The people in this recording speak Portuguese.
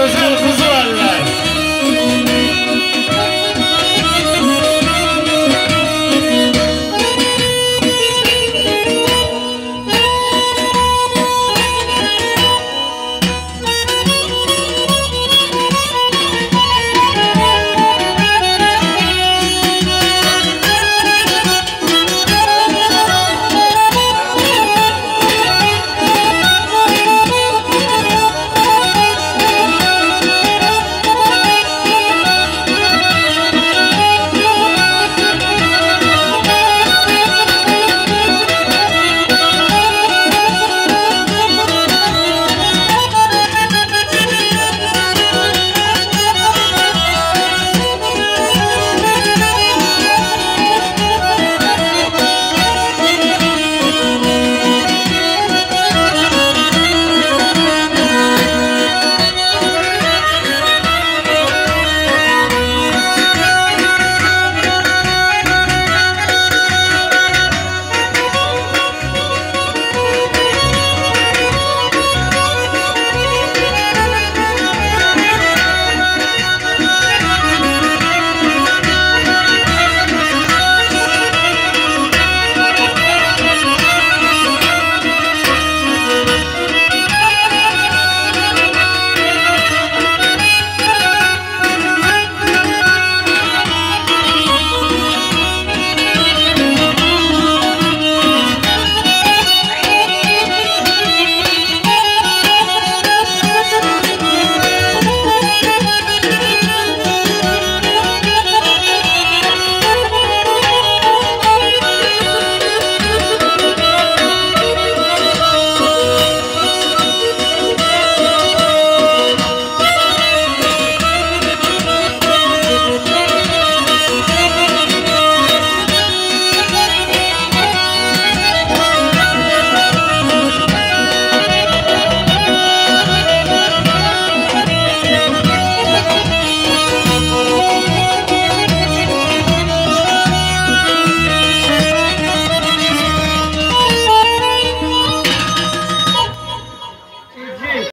amigos, amigos.